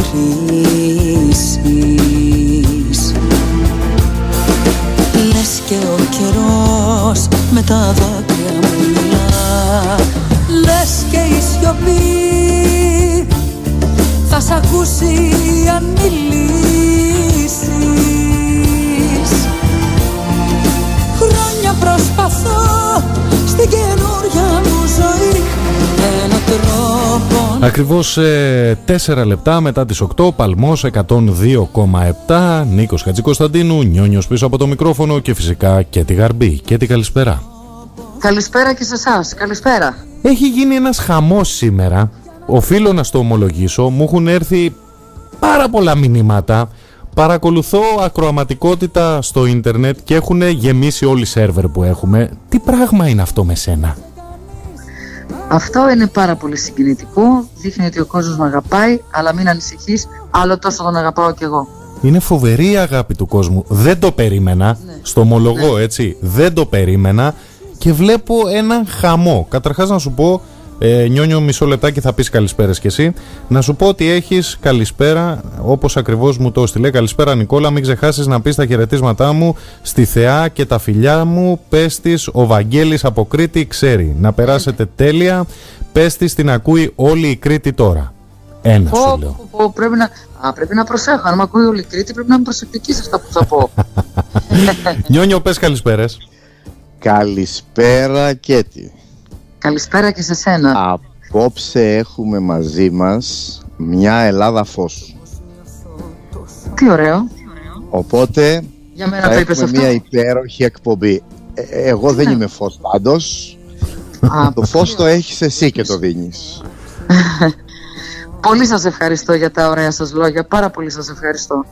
θα Ακριβώς ε, 4 λεπτά μετά τις 8, Παλμός 102,7, Νίκος Χατζικοσταντίνου, Νιόνιος πίσω από το μικρόφωνο και φυσικά και τη Γαρμπή. Και τη καλησπέρα. Καλησπέρα και σε εσάς. Καλησπέρα. Έχει γίνει ένας χαμός σήμερα. Οφείλω να στο ομολογήσω. Μου έχουν έρθει πάρα πολλά μηνύματα. Παρακολουθώ ακροαματικότητα στο ίντερνετ και έχουν γεμίσει όλοι οι σερβερ που έχουμε. Τι πράγμα είναι αυτό με σένα; Αυτό είναι πάρα πολύ συγκινητικό. Δείχνει ότι ο κόσμος με αγαπάει, αλλά μην ανησυχείς, άλλο τόσο τον αγαπάω κι εγώ. Είναι φοβερή η αγάπη του κόσμου. Δεν το περίμενα. Ναι. Στο ομολογώ έτσι. Δεν το περίμενα. Και βλέπω έναν χαμό. Καταρχάς να σου πω, ε, Νιόνιο μισό λεπτάκι θα πεις καλησπέρες κι εσύ. Να σου πω ότι έχεις καλησπέρα όπως ακριβώς μου το έστειλε. Καλησπέρα Νικόλα, μην ξεχάσεις να πεις τα χαιρετίσματά μου στη Θεά και τα φιλιά μου. Πες της, ο Βαγγέλης από Κρήτη ξέρει. Να περάσετε τέλεια. Πες της την ακούει όλη η Κρήτη τώρα. Ένα σου Πω, λέω. πω, πω, πρέπει, να, α, πρέπει να προσέχω. Αν με ακούει όλη η Κρήτη, πρέπει να είμαι προσεκτική σε αυτά που θα πω. Νιόνιο πες καλησπέρες. Καλησπέρα Κέτη. Καλησπέρα και σε σένα. Απόψε έχουμε μαζί μας μια Ελλάδα φως. Τι ωραίο. Οπότε Για μένα θα το είπες έχουμε αυτό. μια υπέροχη εκπομπή. Ε, ε, εγώ δεν Ναι. είμαι φως πάντως. Α, το φως το έχεις εσύ και το δίνεις. Πολύ σας ευχαριστώ για τα ωραία σας λόγια. Πάρα πολύ σας ευχαριστώ.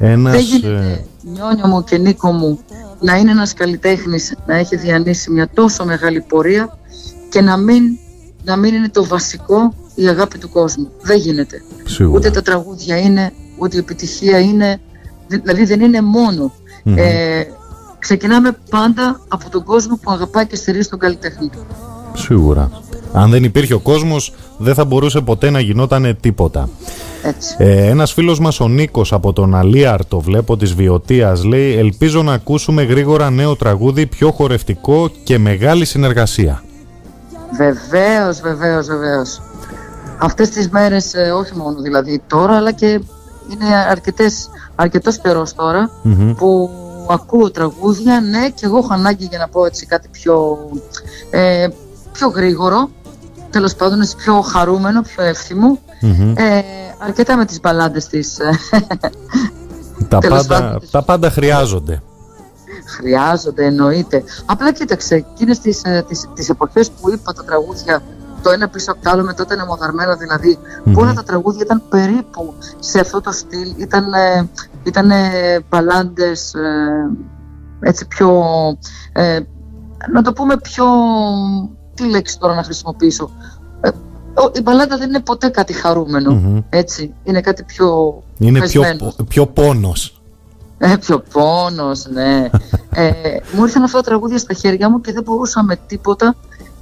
Ένας, Δεν ε, γίνεται, Νιόνιο μου και Νίκο μου, να είναι ένας καλλιτέχνης, να έχει διανύσει μια τόσο μεγάλη πορεία και να μην, να μην είναι το βασικό η αγάπη του κόσμου. Δεν γίνεται. σίγουρα. Ούτε τα τραγούδια είναι, ούτε η επιτυχία είναι, δη- δηλαδή δεν είναι μόνο. Μμμ. Ε, ξεκινάμε πάντα από τον κόσμο που αγαπάει και στηρίζει τον καλλιτέχνη του. Σίγουρα. Αν δεν υπήρχε ο κόσμος, δεν θα μπορούσε ποτέ να γινόταν τίποτα. Έτσι. Ε, ένας φίλος μας ο Νίκος από τον Αλίαρτο, βλέπω της Βιωτίας, λέει «Ελπίζω να ακούσουμε γρήγορα νέο τραγούδι, πιο χορευτικό και μεγάλη συνεργασία». Βεβαίως, βεβαίως, βεβαίως. Αυτές τις μέρες, ε, όχι μόνο δηλαδή τώρα, αλλά και είναι αρκετές, αρκετός καιρός τώρα, Μμμ. που ακούω τραγούδια, ναι, και εγώ έχω ανάγκη για να πω έτσι κάτι πιο, ε, πιο γρήγορο, τέλος πάντων έτσι πιο χαρούμενο, πιο εύθυμο, Μμμ. ε, αρκετά με τις μπαλάντες της ε, τα, τέλος πάντα, πάντων. τα πάντα χρειάζονται. Χρειάζονται, εννοείται. Απλά κοίταξε, εκείνες τις, ε, τις, τις εποχές που είπα τα τραγούδια το ένα πίσω από το άλλο μετά ήταν μοδαρμένα δηλαδή Μμμ. που όλα τα τραγούδια ήταν περίπου σε αυτό το στυλ ήταν, ε, ήταν ε, μπαλάντες ε, έτσι πιο ε, να το πούμε πιο τι λέξη τώρα να χρησιμοποιήσω ε, ο- η μπαλάντα δεν είναι ποτέ κάτι χαρούμενο Μμμ. έτσι είναι κάτι πιο Είναι πιο, πεσμένος. πιο πόνος. Ε, πιο πόνος, ναι. ε, μου ήρθαν αυτά τα τραγούδια στα χέρια μου και δεν μπορούσα με τίποτα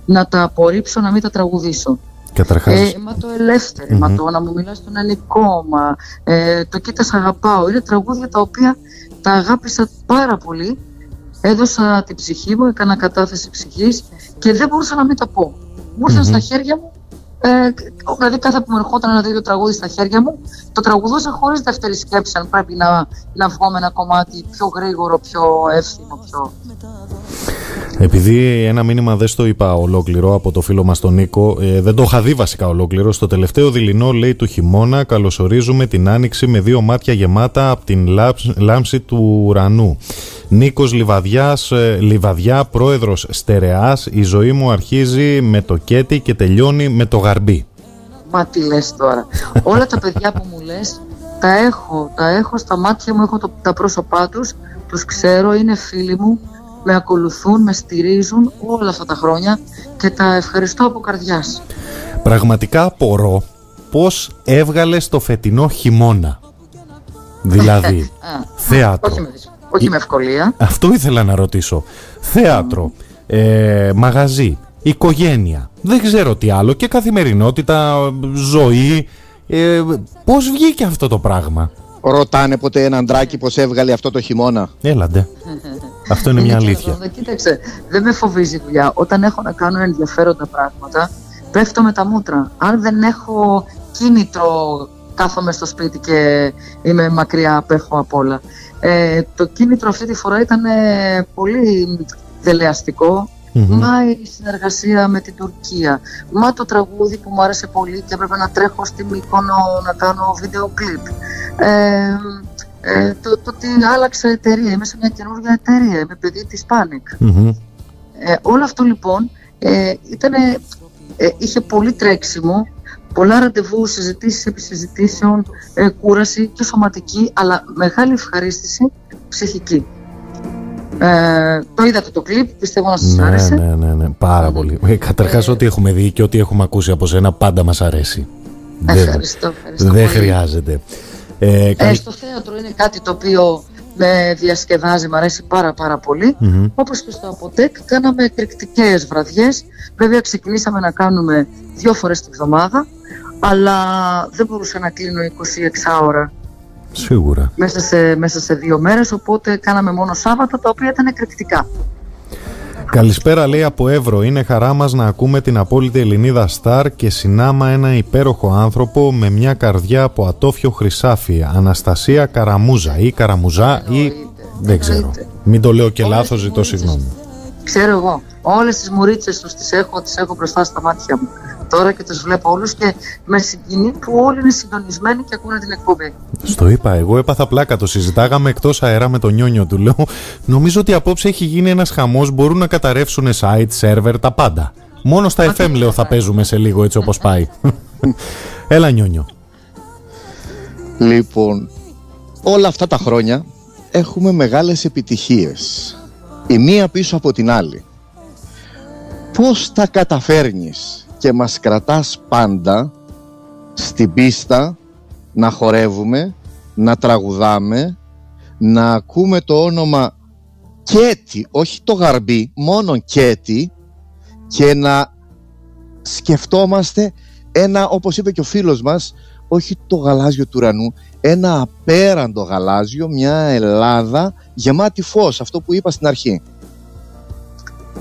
να τα απορρίψω, να μην τα τραγουδήσω. Καταρχάς, Ε, μα το ελεύθερη, μα Μμμ. το να μου μιλάς στον ελληνικό, μα ε, το κοίτα σ' αγαπάω. Είναι τραγούδια τα οποία τα αγάπησα πάρα πολύ. Έδωσα την ψυχή μου, έκανα κατάθεση ψυχής και δεν μπορούσα να μην τα πω. Μου ήρθαν Μμμ. στα χέρια μου, ε, δηλαδή κάθε που μου ερχόταν ένα τέτοιο τραγούδι στα χέρια μου, το τραγουδούσα χωρίς δεύτερη σκέψη αν πρέπει να, να βγω με ένα κομμάτι πιο γρήγορο, πιο εύθυμο, πιο... Επειδή ένα μήνυμα δεν στο είπα ολόκληρο από το φίλο μας τον Νίκο, ε, δεν το είχα δει βασικά ολόκληρο. Στο τελευταίο δειλινό λέει του χειμώνα καλωσορίζουμε την άνοιξη με δύο μάτια γεμάτα από την λάμψ- λάμψη του ουρανού. Νίκος Λιβαδιάς, ε, Λιβαδιά, πρόεδρος Στερεάς, η ζωή μου αρχίζει με το κέτι και τελειώνει με το γαρμπί. Μα τι λες τώρα. Όλα τα παιδιά που μου λες, τα έχω, τα έχω στα μάτια μου, έχω το, τα πρόσωπά τους, τους ξέρω, είναι φίλοι μου, με ακολουθούν, με στηρίζουν όλα αυτά τα χρόνια και τα ευχαριστώ από καρδιάς. Πραγματικά απορώ πώς έβγαλες το φετινό χειμώνα. Δηλαδή, Α, θέατρο. όχι, με, δυσ- όχι με ευκολία. Αυτό ήθελα να ρωτήσω. Θέατρο, ε, μαγαζί, οικογένεια, δεν ξέρω τι άλλο και καθημερινότητα, ζωή. Ε, πώς βγήκε αυτό το πράγμα; Ρωτάνε ποτέ έναν τράκι πως έβγαλε αυτό το χειμώνα. Έλαντε. αυτό είναι μια και αλήθεια. αυτό. Κοίταξε, δεν με φοβίζει η δουλειά. Όταν έχω να κάνω ενδιαφέροντα πράγματα, πέφτω με τα μούτρα. Αν δεν έχω κίνητρο, κάθομαι στο σπίτι και είμαι μακριά, απέχω απ' όλα. Ε, το κίνητρο αυτή τη φορά ήταν ε, πολύ δελεαστικό. Μμμ. Μα η συνεργασία με την Τουρκία. Μα το τραγούδι που μου άρεσε πολύ και έπρεπε να τρέχω στη Μύκονο να κάνω βίντεο κλιπ. Ε, ε, το, το ότι άλλαξα εταιρεία, είμαι σε μια καινούργια εταιρεία, είμαι παιδί της Panic. Μμμ. Ε, όλο αυτό λοιπόν ε, ήτανε, ε, είχε πολύ τρέξιμο, πολλά ραντεβού, συζητήσεις επί συζητήσεων, ε, κούραση και σωματική, αλλά μεγάλη ευχαρίστηση ψυχική. Ε, το είδατε το κλιπ, πιστεύω να σας Ναι, άρεσε. ναι, ναι, ναι, πάρα πολύ. Ε, Καταρχάς, ό,τι έχουμε δει και ό,τι έχουμε ακούσει από σένα πάντα μας αρέσει. Δεν, Ευχαριστώ, ευχαριστώ δεν πολύ. χρειάζεται. Ε, Ε, καλ- στο θέατρο είναι κάτι το οποίο με διασκεδάζει, μου αρέσει πάρα πάρα πολύ. Μμμ. Όπως και στο Αποτέκ κάναμε εκρηκτικές βραδιές. Βέβαια ξεκινήσαμε να κάνουμε δύο φορές τη βδομάδα, αλλά δεν μπορούσα να κλείνω 26 ώρα Σίγουρα. μέσα σε, μέσα σε δύο μέρες, οπότε κάναμε μόνο Σάββατα, τα οποία ήταν εκρηκτικά. Καλησπέρα λέει από Εύρο. Είναι χαρά μας να ακούμε την απόλυτη Ελληνίδα Σταρ και συνάμα ένα υπέροχο άνθρωπο με μια καρδιά από ατόφιο χρυσάφι. Αναστασία Καραμούζα ή Καραμουζά ή Εννοείται, δεν ξέρω. εννοείται. Μην το λέω και Όλες λάθος, τις ζητώ μουρίτσες. συγγνώμη. Ξέρω εγώ, όλες τις μουρίτσες τους τις έχω, τις έχω μπροστά στα μάτια μου. Τώρα και τους βλέπω όλους και με συγκινεί που όλοι είναι συντονισμένοι και ακούνε την εκπομπή. Στο είπα, εγώ έπαθα πλάκα. Το συζητάγαμε εκτός αέρα με τον νιόνιο του. Λέω, νομίζω ότι απόψε έχει γίνει ένας χαμός. Μπορούν να καταρρεύσουν site, server, τα πάντα. Μόνο στα FM λέω θα παίζουμε σε λίγο έτσι όπως πάει. Έλα νιόνιο. Λοιπόν, όλα αυτά τα χρόνια έχουμε μεγάλες επιτυχίες. Η μία πίσω από την άλλη. Πώς τα καταφέρνεις; Και μας κρατάς πάντα στην πίστα να χορεύουμε, να τραγουδάμε, να ακούμε το όνομα Κέτι, όχι το γαρμπί, μόνο Κέτι και να σκεφτόμαστε ένα, όπως είπε και ο φίλος μας, όχι το γαλάζιο του ουρανού, ένα απέραντο γαλάζιο, μια Ελλάδα γεμάτη φως, αυτό που είπα στην αρχή.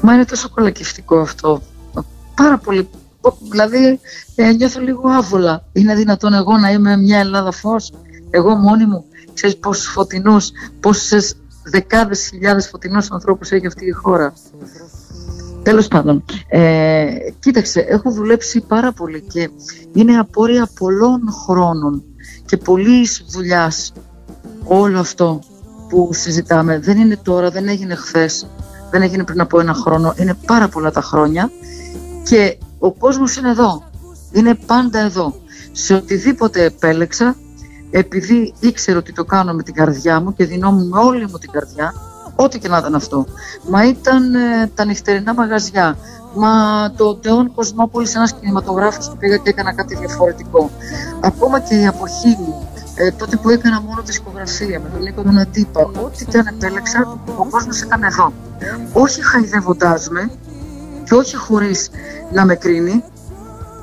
Μα είναι τόσο κολακευτικό αυτό. Πάρα πολύ. Δηλαδή ε, νιώθω λίγο άβολα. Είναι δυνατόν εγώ να είμαι μια Ελλάδα φως, εγώ μόνη μου. Ξέρεις πόσους φωτεινούς, πόσες δεκάδες χιλιάδες φωτεινούς ανθρώπους έχει αυτή η χώρα. Τέλος πάντων, ε, κοίταξε, έχω δουλέψει πάρα πολύ και είναι απόρρια πολλών χρόνων και πολλής δουλειάς όλο αυτό που συζητάμε. Δεν είναι τώρα, δεν έγινε χθες, δεν έγινε πριν από ένα χρόνο, είναι πάρα πολλά τα χρόνια και ο κόσμος είναι εδώ, είναι πάντα εδώ. Σε οτιδήποτε επέλεξα, επειδή ήξερα ότι το κάνω με την καρδιά μου και δινόμουν με όλη μου την καρδιά, ό,τι και να ήταν αυτό. Μα ήταν ε, τα νυχτερινά μαγαζιά, μα το Τεόν Κοσμόπολης ένας κινηματογράφος που πήγα και έκανα κάτι διαφορετικό. Ακόμα και η αποχή μου, ε, τότε που έκανα μόνο δισκογραφία με τον Νίκο τον Αντίπα, ό,τι και αν επέλεξα, ο κόσμος ήταν εδώ. Όχι χαϊδεύοντάς με και όχι χωρίς να με κρίνει,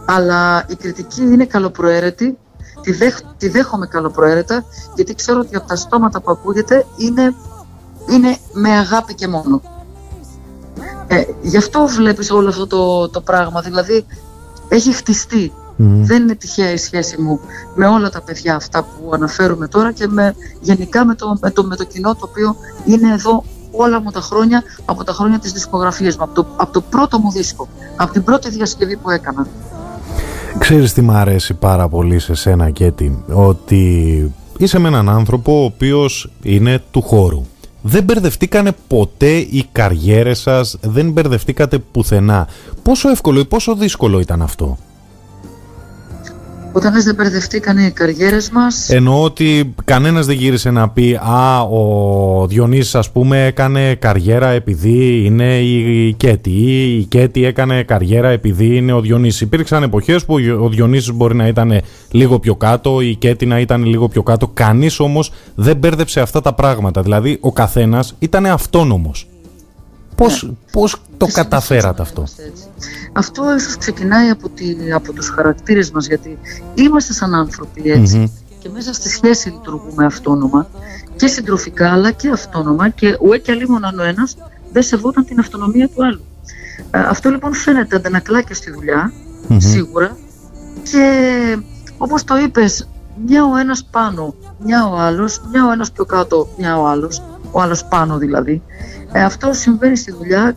αλλά η κριτική είναι καλοπροαίρετη, τη, δέχ, τη δέχομαι καλοπροαίρετα, γιατί ξέρω ότι από τα στόματα που ακούγεται είναι, είναι με αγάπη και μόνο. Ε, γι' αυτό βλέπεις όλο αυτό το, το πράγμα, δηλαδή έχει χτιστεί. Μμμ. Δεν είναι τυχαία η σχέση μου με όλα τα παιδιά αυτά που αναφέρουμε τώρα και με, γενικά με το, με, το, με το κοινό το οποίο είναι εδώ όλα μου τα χρόνια από τα χρόνια της δισκογραφίας μου, από το, από το πρώτο μου δίσκο, από την πρώτη διασκευή που έκανα. Ξέρεις τι μ' αρέσει πάρα πολύ σε σένα Κέτι Ότι είσαι με έναν άνθρωπο ο οποίος είναι του χώρου Δεν μπερδευτήκανε ποτέ οι καριέρες σας Δεν μπερδευτήκατε πουθενά Πόσο εύκολο ή πόσο δύσκολο ήταν αυτό; Όταν λες δεν μπερδευτήκαν οι καριέρες μας... Εννοώ ότι κανένας δεν γύρισε να πει «Α, ο Διονύσης ας πούμε έκανε καριέρα επειδή είναι η Κέτη» ή «Η Κέτη έκανε καριέρα επειδή είναι ο Διονύσης». Υπήρξαν εποχές που ο Διονύσης μπορεί να ήταν λίγο πιο κάτω, η Κέτη να ήταν λίγο πιο κάτω. Κανείς όμως δεν μπέρδεψε αυτά τα πράγματα. Δηλαδή ο καθένας ήταν αυτόνομος. Πώς, ναι. πώς το καταφέρατε αυτό; Αυτό ίσως ξεκινάει από, τη, από τους χαρακτήρες μας γιατί είμαστε σαν άνθρωποι και μέσα στη σχέση λειτουργούμε αυτόνομα και συντροφικά αλλά και αυτόνομα και ουέ και αλλήμον ο ένας δεν σεβόταν την αυτονομία του άλλου. Ε, αυτό λοιπόν φαίνεται αντανακλά και στη δουλειά σίγουρα και όπως το είπες μια ο ένας πάνω, μια ο άλλος, μια ο ένας πιο κάτω, μια ο άλλος, ο άλλος πάνω δηλαδή. Ε, αυτό συμβαίνει στη δουλειά.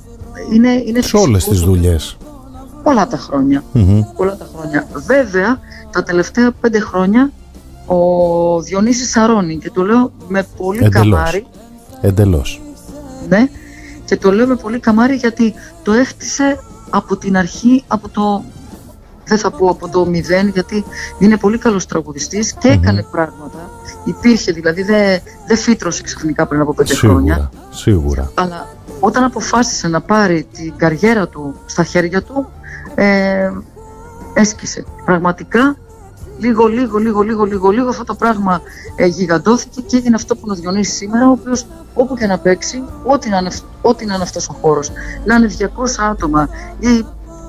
Είναι, είναι σε όλες τις δουλειές. Πολλά τα χρονια Πολλά τα χρόνια. Βέβαια, τα τελευταία πέντε χρόνια ο Διονύσης Σαρώνη και το λέω με πολύ Εντελώς. καμάρι. Εντελώς. Ναι, και το λέω με πολύ καμάρι γιατί το έχτισε από την αρχή, από το δεν θα πω από το μηδέν γιατί είναι πολύ καλός τραγουδιστής και έκανε πράγματα. Υπήρχε δηλαδή, δεν δε φύτρωσε ξαφνικά πριν από πέντε Σίγουρα, χρόνια. Σίγουρα. Αλλά όταν αποφάσισε να πάρει την καριέρα του στα χέρια του, ε, έσκησε. Πραγματικά λίγο, λίγο, λίγο, λίγο, λίγο, λίγο αυτό το πράγμα ε, γιγαντώθηκε και έγινε αυτό που είναι ο Διονύσης σήμερα, ο οποίος όπου και να παίξει, ό,τι να είναι, ό,τι να είναι αυτός ο χώρος, να είναι 200 άτομα ή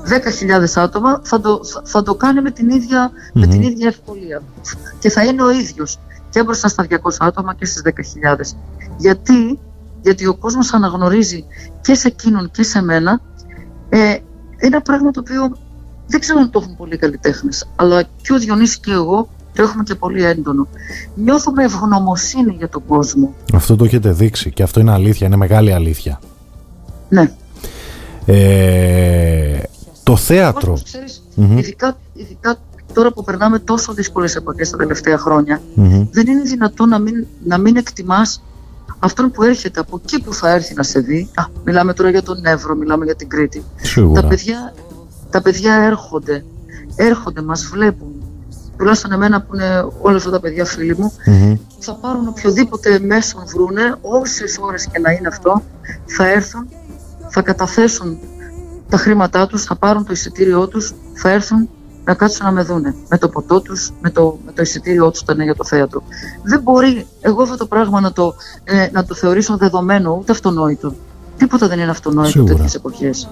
10.000 άτομα, θα το, θα, θα το κάνει με την, ίδια, με την ίδια ευκολία. Και θα είναι ο ίδιος και μπροστά στα 200 άτομα και στις 10.000. Γιατί, γιατί ο κόσμος αναγνωρίζει και σε εκείνον και σε μένα ε, ένα πράγμα το οποίο δεν ξέρω αν το έχουν πολλοί καλλιτέχνες, αλλά και ο Διονύσης και εγώ το έχουμε και πολύ έντονο. Νιώθουμε ευγνωμοσύνη για τον κόσμο. Αυτό το έχετε δείξει και αυτό είναι αλήθεια, είναι μεγάλη αλήθεια. Ναι. Ε, το θέατρο. Ο ξέρεις, ειδικά, ειδικά τώρα που περνάμε τόσο δύσκολες εποχές τα τελευταία χρόνια, δεν είναι δυνατό να μην, να μην εκτιμάς αυτόν που έρχεται από εκεί που θα έρθει να σε δει. Α, μιλάμε τώρα για τον Εύρο, μιλάμε για την Κρήτη. Σίγουρα. Τα παιδιά, τα παιδιά έρχονται, έρχονται, μας βλέπουν. Τουλάχιστον εμένα που είναι όλα αυτά τα παιδιά φίλοι μου, θα πάρουν οποιοδήποτε μέσον βρούνε, όσες ώρες και να είναι αυτό, θα έρθουν, θα καταθέσουν τα χρήματά τους, θα πάρουν το εισιτήριό τους, θα έρθουν να κάτσουν να με δούνε. Με το ποτό τους, με το, με το εισιτήριό τους όταν είναι για το θέατρο. Δεν μπορεί εγώ αυτό το πράγμα να το, ε, να το θεωρήσω δεδομένο, ούτε αυτονόητο. Τίποτα δεν είναι αυτονόητο Σίγουρα. τέτοιες εποχές.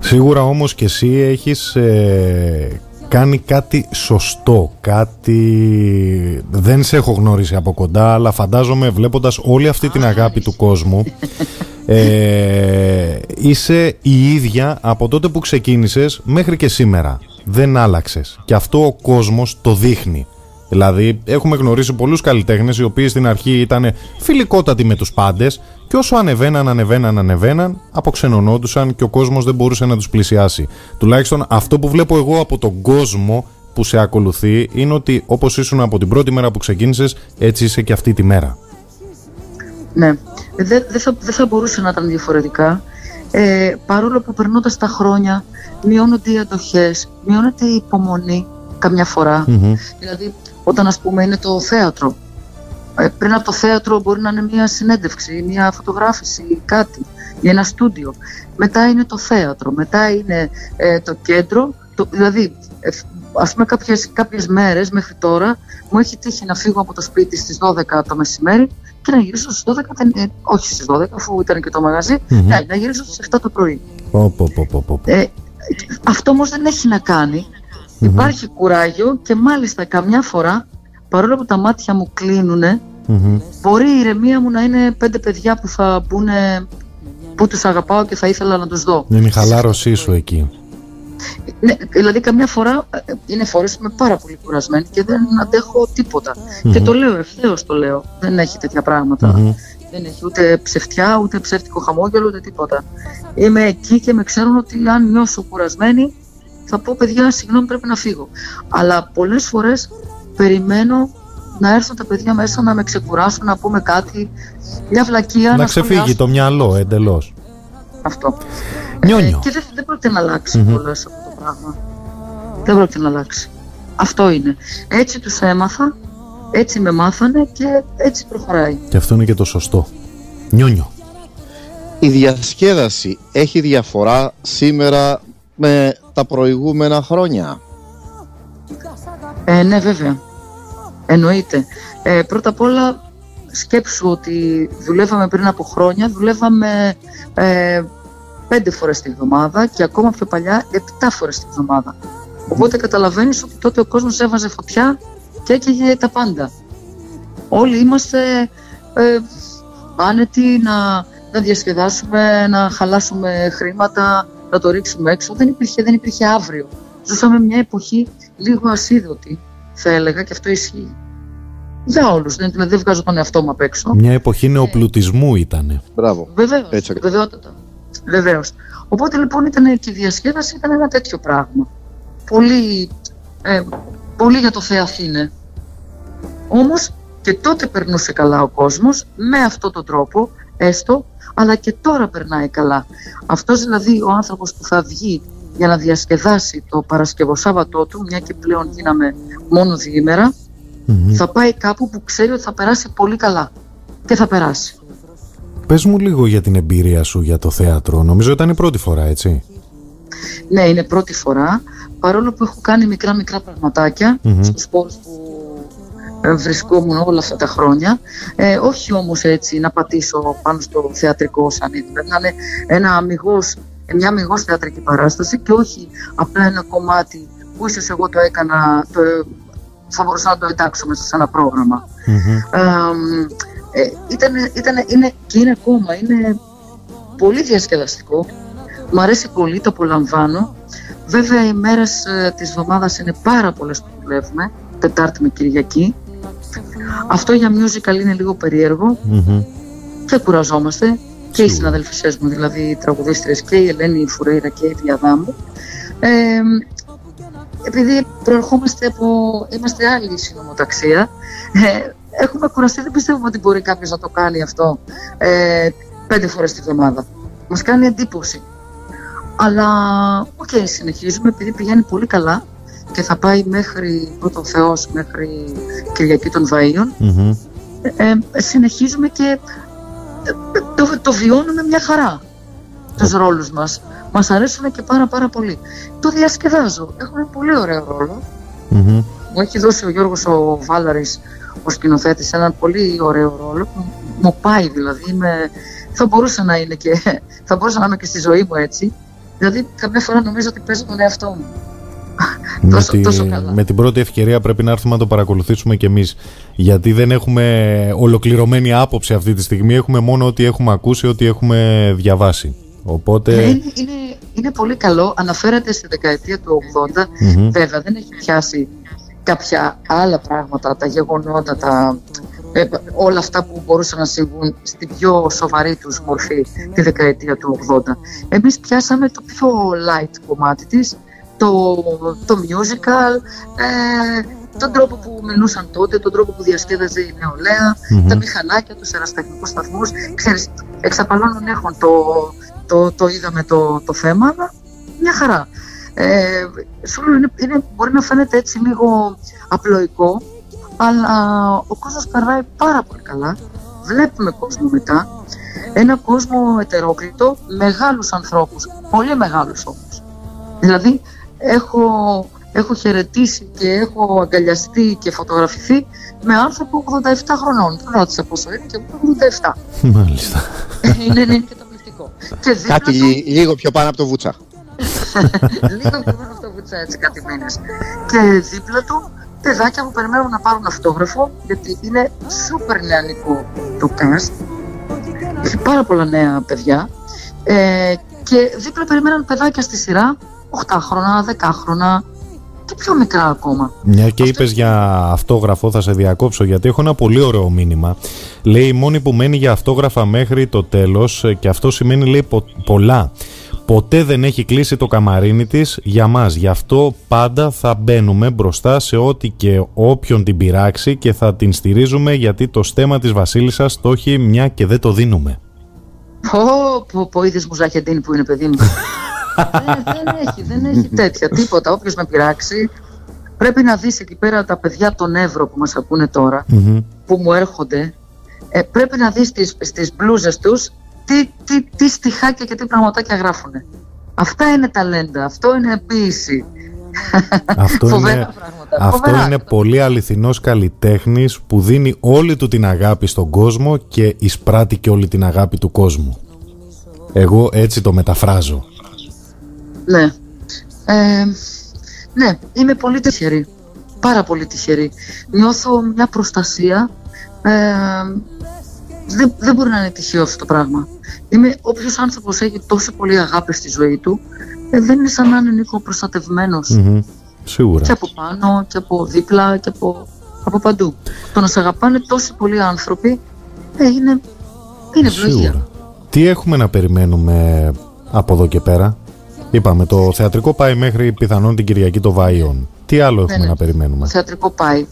Σίγουρα όμως και εσύ έχεις ε, κάνει κάτι σωστό, κάτι... Δεν σε έχω γνωρίσει από κοντά, αλλά φαντάζομαι βλέποντας όλη αυτή την αγάπη του κόσμου ε, είσαι η ίδια από τότε που ξεκίνησες μέχρι και σήμερα. Δεν άλλαξες. Και αυτό ο κόσμος το δείχνει. Δηλαδή, έχουμε γνωρίσει πολλούς καλλιτέχνες οι οποίοι στην αρχή ήταν φιλικότατοι με τους πάντες και όσο ανεβαίναν, ανεβαίναν, ανεβαίναν, αποξενωνόντουσαν και ο κόσμος δεν μπορούσε να τους πλησιάσει. Τουλάχιστον αυτό που βλέπω εγώ από τον κόσμο που σε ακολουθεί είναι ότι όπως ήσουν από την πρώτη μέρα που ξεκίνησες, έτσι είσαι και αυτή τη μέρα. Ναι, δεν δε θα, δεν θα μπορούσε να ήταν διαφορετικά. Ε, παρόλο που περνώντας τα χρόνια μειώνονται οι αντοχές, μειώνεται η υπομονή καμιά φορά. Δηλαδή όταν ας πούμε είναι το θέατρο. Ε, πριν από το θέατρο μπορεί να είναι μια συνέντευξη, μια φωτογράφηση ή κάτι ή ένα στούντιο. Μετά είναι το θέατρο, μετά είναι ε, το κέντρο. Το, δηλαδή, ε, ας πούμε κάποιες, κάποιες μέρες μέχρι τώρα μου έχει τύχει να φύγω από το σπίτι στις 12 το μεσημέρι και να γυρίσω στις 12, δεν, ε, όχι στις 12 αφού ήταν και το μαγαζι ναι, να γυρίσω στις 7 το πρωί. Πω, πω, πω, πω, πω. Ε, αυτό όμως δεν έχει να κάνει. Υπάρχει κουράγιο και μάλιστα καμιά φορά, παρόλο που τα μάτια μου κλείνουν, μπορεί η ηρεμία μου να είναι πέντε παιδιά που θα μπουν που τους αγαπάω και θα ήθελα να τους δω. Είναι η χαλάρωσή σου εκεί. Ναι, δηλαδή καμιά φορά ε, είναι φορές που είμαι πάρα πολύ κουρασμένη και δεν αντέχω τίποτα. Και το λέω ευθέως το λέω. Δεν έχει τέτοια πράγματα. Δεν έχει ούτε ψευτιά, ούτε ψεύτικο χαμόγελο, ούτε τίποτα. Είμαι εκεί και με ξέρουν ότι αν νιώσω κουρασμένη θα πω παιδιά συγγνώμη πρέπει να φύγω. Αλλά πολλές φορές περιμένω να έρθουν τα παιδιά μέσα να με ξεκουράσουν, να πούμε κάτι, μια βλακεία. Να, να ξεφύγει σχολιάσουν. το μυαλό εντελώς. Αυτό. Νιόνιο. Ε, και δεν, δεν πρόκειται να αλλάξει mm-hmm. αυτό το πράγμα. Δεν πρόκειται να αλλάξει. Αυτό είναι. Έτσι τους έμαθα, έτσι με μάθανε και έτσι προχωράει. Και αυτό είναι και το σωστό. Νιόνιο. Η διασκέδαση έχει διαφορά σήμερα με τα προηγούμενα χρόνια; Ε, ναι, βέβαια. Εννοείται. Ε, πρώτα απ' όλα σκέψου ότι δουλεύαμε πριν από χρόνια, δουλεύαμε ε, πέντε φορές τη εβδομάδα και ακόμα πιο παλιά επτά φορές τη εβδομάδα. Οπότε καταλαβαίνεις ότι τότε ο κόσμος έβαζε φωτιά και έκαιγε τα πάντα. Όλοι είμαστε ε, άνετοι να, να διασκεδάσουμε, να χαλάσουμε χρήματα, να το ρίξουμε έξω. Δεν υπήρχε, δεν υπήρχε αύριο. Ζούσαμε μια εποχή λίγο ασίδωτη, θα έλεγα, και αυτό ισχύει. Για όλους. Δεν, δηλαδή δεν βγάζω τον εαυτό μου απ' έξω. Μια εποχή νεοπλουτισμού ήταν. Μπράβο. Βεβαίως. Έτσι ακριβώς. Βεβαιότατα. Βεβαίως. Οπότε λοιπόν ήταν και η διασκέδαση ήταν ένα τέτοιο πράγμα. Πολύ, ε, πολύ για το Θεαθήνε. Όμως και τότε περνούσε καλά ο κόσμος με αυτόν τον τρόπο, έστω, αλλά και τώρα περνάει καλά. Αυτός δηλαδή ο άνθρωπος που θα βγει για να διασκεδάσει το Παρασκευό Σάββατό του, μια και πλέον γίναμε μόνο διήμερα, Μμμ. θα πάει κάπου που ξέρει ότι θα περάσει πολύ καλά. Και θα περάσει. Πες μου λίγο για την εμπειρία σου για το θέατρο. Νομίζω ήταν η πρώτη φορά, έτσι. Ναι, είναι πρώτη φορά. Παρόλο που έχω κάνει μικρά μικρά πραγματάκια Μμμ. στους χώρους που ε, βρισκόμουν όλα αυτά τα χρόνια. Ε, όχι όμως έτσι να πατήσω πάνω στο θεατρικό σαν ήθελα. Να είναι ένα αμυγός, μια αμυγός θεατρική παράσταση και όχι απλά ένα κομμάτι που ίσως εγώ το έκανα, το, θα μπορούσα να το εντάξω μέσα σε ένα πρόγραμμα. Μμμ. Ε, ήταν, ήταν, είναι, και είναι ακόμα, είναι πολύ διασκεδαστικό. Μ' αρέσει πολύ, το απολαμβάνω. Βέβαια οι μέρες ε, της εβδομάδας είναι πάρα πολλές που δουλεύουμε, Τετάρτη με Κυριακή. Αυτό για musical είναι λίγο περίεργο Μμμ. και κουραζόμαστε και οι Σίγουρα. συναδέλφισσές μου, δηλαδή οι τραγουδίστρες και η Ελένη Φουρέιρα και η Ήβη Αδάμου. Ε, επειδή προερχόμαστε από, είμαστε άλλη συνομοταξία, ε, έχουμε κουραστεί, δεν πιστεύουμε ότι μπορεί κάποιος να το κάνει αυτό ε, πέντε φορές τη βδομάδα. Μας κάνει εντύπωση. Αλλά, οκ, συνεχίζουμε επειδή πηγαίνει πολύ καλά και θα πάει μέχρι πρώτα ο Θεός, μέχρι Κυριακή των Βαΐων Μμμ. ε, ε, συνεχίζουμε και ε, το, το βιώνουμε μια χαρά τους ρόλους μας. Μας αρέσουν και πάρα πάρα πολύ. Το διασκεδάζω. Έχω ένα πολύ ωραίο ρόλο. Μμμ. Μου έχει δώσει ο Γιώργος ο Βάλαρης, ο σκηνοθέτης, έναν πολύ ωραίο ρόλο. που Μου πάει δηλαδή. Είμαι... Θα μπορούσα να είναι και θα μπορούσα να είμαι και στη ζωή μου έτσι. Δηλαδή καμιά φορά νομίζω ότι παίζω τον εαυτό μου. Με, Τόσο- τη- τόσο καλά. με την πρώτη ευκαιρία πρέπει να έρθουμε να το παρακολουθήσουμε κι εμείς γιατί δεν έχουμε ολοκληρωμένη άποψη αυτή τη στιγμή έχουμε μόνο ό,τι έχουμε ακούσει, ό,τι έχουμε διαβάσει οπότε Ε, είναι, είναι, είναι πολύ καλό. Αναφέρεται στη δεκαετία του 80. Μμμ. Βέβαια, δεν έχει πιάσει κάποια άλλα πράγματα, τα γεγονότα, τα, ε, όλα αυτά που μπορούσαν να συμβούν στην πιο σοβαρή τους μορφή τη δεκαετία του 80. Εμείς πιάσαμε το πιο light κομμάτι της, το, το musical, ε, τον τρόπο που μιλούσαν τότε, τον τρόπο που διασκέδαζε η νεολαία, Μμμ. τα μηχανάκια, τους αεραστατικούς σταθμούς. Ξέρεις, εξ απαλώνων έχουν το, το, το είδαμε το, το θέμα, αλλά μια χαρά. Ε, σου λέω, είναι, είναι, μπορεί να φαίνεται έτσι λίγο απλοϊκό, αλλά ο κόσμος περνάει πάρα πολύ καλά. Βλέπουμε κόσμο μετά. Ένα κόσμο ετερόκλητο, μεγάλους ανθρώπους, πολύ μεγάλους όμως. Δηλαδή, έχω, έχω χαιρετήσει και έχω αγκαλιαστεί και φωτογραφηθεί με άνθρωπο 87 χρονών. Δεν ρώτησα πόσο είναι και εγώ 87. μάλιστα είναι, είναι καταπληκτικό. Και δίπλα Κάτι του- λι- λίγο πιο πάνω από το βούτσα. Λίγο πιο πάνω αυτό που έτσι κάτι μήνες. Και δίπλα του παιδάκια που περιμένουν να πάρουν αυτόγραφο, γιατί είναι σούπερ νεανικό το cast. Έχει πάρα πολλά νέα παιδιά. Ε, και δίπλα περιμένουν παιδάκια στη σειρά, 8 χρόνια, 10 χρόνια και πιο μικρά ακόμα. Μια και είπες για αυτόγραφο, θα σε διακόψω γιατί έχω ένα πολύ ωραίο μήνυμα. Λέει η μόνη που μένει για αυτόγραφα μέχρι το τέλος και αυτό σημαίνει λέει πο- πολλά. Ποτέ δεν έχει κλείσει το καμαρίνι της για μας. Γι' αυτό πάντα θα μπαίνουμε μπροστά σε ό,τι και όποιον την πειράξει και θα την στηρίζουμε γιατί το στέμα της Βασίλισσας το έχει μια και δεν το δίνουμε. Πω, πω, πω, είδες μου Ζαχεντίνη που είναι παιδί μου. δεν, δεν έχει, δεν έχει τέτοια, τίποτα. Όποιος με πειράξει, πρέπει να δεις εκεί πέρα τα παιδιά των Εύρο που μας ακούνε τώρα, Μμμ. που μου έρχονται, ε, πρέπει να δεις στις, στις μπλούζες τους τι, τι, τι στιχάκια και τι πραγματάκια γράφουν. Αυτά είναι ταλέντα, αυτό είναι ποίηση. Αυτό Φοβερά είναι, πράγματα, αυτό φοβερά. είναι πολύ αληθινός καλλιτέχνης που δίνει όλη του την αγάπη στον κόσμο και εισπράττει και όλη την αγάπη του κόσμου. Εγώ έτσι το μεταφράζω. Ναι. Ε, ναι, είμαι πολύ τυχερή. Πάρα πολύ τυχερή. Νιώθω μια προστασία. Ε, δεν, δεν μπορεί να είναι τυχαίο αυτό το πράγμα. Είμαι όποιος άνθρωπος έχει τόσο πολύ αγάπη στη ζωή του, ε, δεν είναι σαν να είναι Νίκο προστατευμένος Μμμ. Σίγουρα. και από πάνω και από δίπλα και από, από παντού. Το να σε αγαπάνε τόσοι πολλοί άνθρωποι ε, είναι, είναι ευλογία. Σίγουρα. Τι έχουμε να περιμένουμε από εδώ και πέρα; Είπαμε, το θεατρικό πάει μέχρι πιθανόν την Κυριακή το Βάιον. Τι άλλο έχουμε ναι. να περιμένουμε; θεατρικό πάει.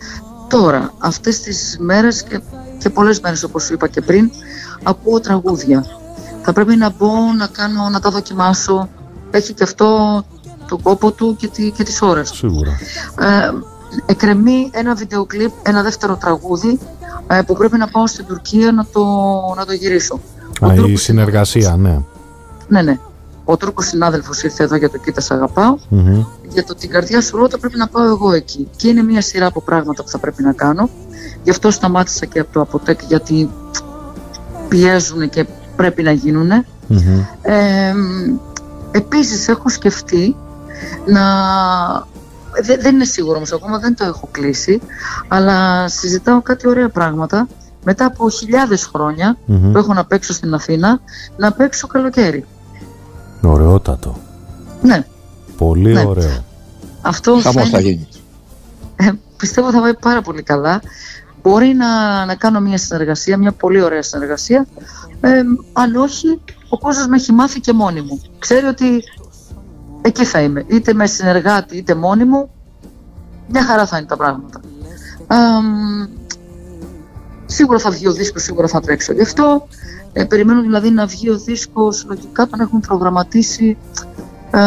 Τώρα, αυτές τις μέρες και, και πολλές μέρες όπως σου είπα και πριν, ακούω τραγούδια. Θα πρέπει να μπω να, κάνω, να τα δοκιμάσω. Έχει και αυτό τον κόπο του και, τη, και τις ώρες. Σίγουρα. Ε, εκρεμεί ένα βίντεο κλιπ, ένα δεύτερο τραγούδι ε, που πρέπει να πάω στην Τουρκία να το, να το γυρίσω. Ο Α, η Τούρκος συνεργασία, ναι. Ναι, ναι. Ο Τούρκος συνάδελφος ήρθε εδώ για το «Κοίτα σ' αγαπάω». Μμμ. για το την καρδιά σου ρώτα πρέπει να πάω εγώ εκεί. Και είναι μια σειρά από πράγματα που θα πρέπει να κάνω. Γι' αυτό σταμάτησα και από το Αποτέκ γιατί πιέζουν και πρέπει να γίνουν. Μμμ. Ε, επίσης έχω σκεφτεί να... Δεν, δεν είναι σίγουρο όμως ακόμα, δεν το έχω κλείσει, αλλά συζητάω κάτι ωραία πράγματα μετά από χιλιάδες χρόνια Μμμ. που έχω να παίξω στην Αθήνα, να παίξω καλοκαίρι. Ωραιότατο. Ναι, Πολύ Ναι. ωραίο. αυτό Χαμός είναι- θα γίνεις. Ε, πιστεύω θα πάει πάρα πολύ καλά. Μπορεί να, να κάνω μια συνεργασία, μια πολύ ωραία συνεργασία. Ε, αν όχι, ο κόσμος με έχει μάθει και μόνη μου. Ξέρει ότι εκεί θα είμαι. Είτε με συνεργάτη, είτε μόνη μου. Μια χαρά θα είναι τα πράγματα. Ε, μ, σίγουρα θα βγει ο δίσκος, σίγουρα θα τρέξω. Γι' αυτό ε, περιμένω δηλαδή να βγει ο δίσκος. Λογικά τον έχουμε προγραμματίσει ε,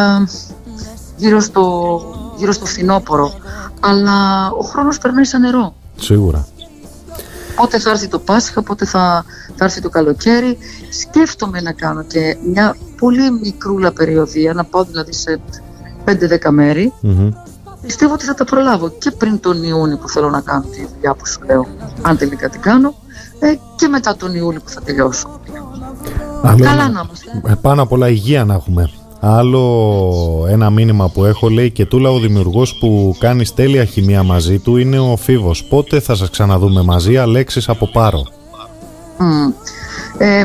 γύρω στο, γύρω στο φθινόπωρο. Αλλά ο χρόνος περνάει σαν νερό. Σίγουρα. Πότε θα έρθει το Πάσχα, πότε θα, θα έρθει το καλοκαίρι. Σκέφτομαι να κάνω και μια πολύ μικρούλα περιοδία, να πάω δηλαδή σε 5-10 μέρη. Μμμ. Πιστεύω ότι θα τα προλάβω και πριν τον Ιούνιο που θέλω να κάνω τη δουλειά που σου λέω, αν τελικά την κάνω, ε, και μετά τον Ιούλιο που θα τελειώσω. Άλλο Καλά ένα- να είμαστε. Ε, Πάνω απ' όλα υγεία να έχουμε. Άλλο ένα μήνυμα που έχω λέει και τούλα ο δημιουργός που κάνει τέλεια χημεία μαζί του είναι ο Φίβος. Πότε θα σας ξαναδούμε μαζί, Αλέξης από Πάρο; Μμ. Ε,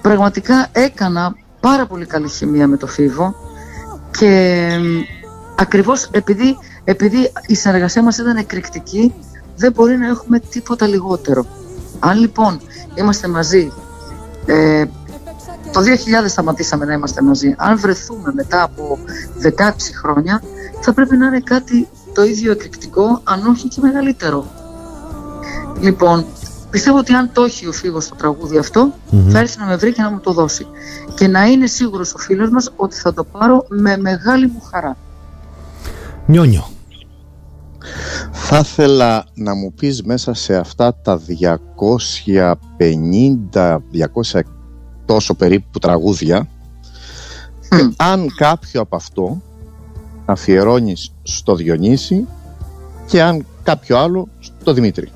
πραγματικά έκανα πάρα πολύ καλή χημεία με το Φίβο και μ, ακριβώς επειδή, επειδή η συνεργασία μας ήταν εκρηκτική δεν μπορεί να έχουμε τίποτα λιγότερο. Αν λοιπόν είμαστε μαζί ε, το 2000 σταματήσαμε να είμαστε μαζί. Αν βρεθούμε μετά από 16 χρόνια θα πρέπει να είναι κάτι το ίδιο εκρηκτικό αν όχι και μεγαλύτερο. Λοιπόν, πιστεύω ότι αν το έχει ο Φίβος στο τραγούδι αυτό, Μμμ. θα έρθει να με βρει και να μου το δώσει. Και να είναι σίγουρος ο φίλος μας ότι θα το πάρω με μεγάλη μου χαρά. Νιόνιο. Θα ήθελα να μου πεις μέσα σε αυτά τα 250, 200 τόσο περίπου τραγούδια Μμ. αν κάποιο από αυτό αφιερώνεις στο Διονύση και αν κάποιο άλλο στο Δημήτρη.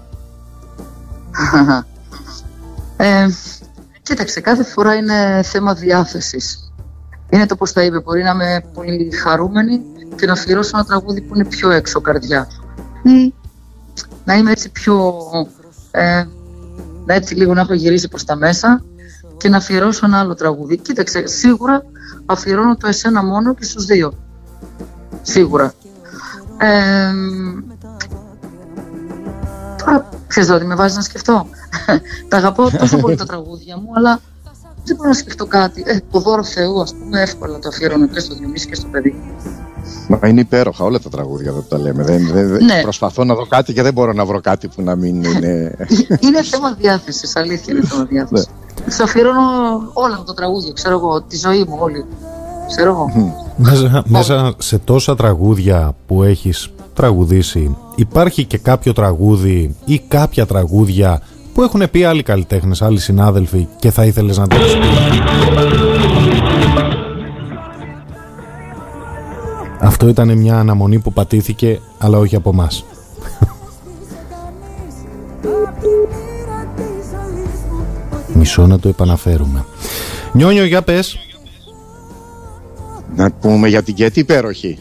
ε, κοίταξε, κάθε φορά είναι θέμα διάθεσης. Είναι το πώς θα είπε, μπορεί να είμαι πολύ χαρούμενη και να αφιερώσω ένα τραγούδι που είναι πιο έξω καρδιά. Ή να είμαι έτσι πιο... Ε, να έτσι λίγο να έχω γυρίσει προς τα μέσα και να αφιερώσω ένα άλλο τραγούδι. Κοίταξε, σίγουρα αφιερώνω το εσένα μόνο και στους δύο. Σίγουρα. Ε, τώρα, ξέρεις ότι με βάζεις να σκεφτώ; τα αγαπάω τόσο πολύ τα τραγούδια μου, αλλά δεν μπορώ να σκεφτώ κάτι. Ε, το δώρο Θεού, ας πούμε, εύκολα το αφιερώνω και στο Διονύση και στο παιδί. Μα είναι υπέροχα όλα τα τραγούδια δεν τα λέμε. Δεν, δεν, δεν- Ναι. Προσπαθώ να δω κάτι και δεν μπορώ να βρω κάτι που να μην είναι... είναι θέμα διάθεσης, αλήθεια είναι θέμα διάθεσης. Του αφιερώνω όλα μου τα τραγούδια, ξέρω εγώ, τη ζωή μου όλη. Ξέρω εγώ. Μέσα, μέσα σε τόσα τραγούδια που έχεις τραγουδήσει, υπάρχει και κάποιο τραγούδι ή κάποια τραγούδια που έχουν πει άλλοι καλλιτέχνες, άλλοι συνάδελφοι και θα ήθελες να το πεις; Αυτό ήταν μια αναμονή που πατήθηκε, αλλά όχι από μας. Μισό να το επαναφέρουμε. Νιόνιο, για πες. Να πούμε για την Κέτη υπέροχη.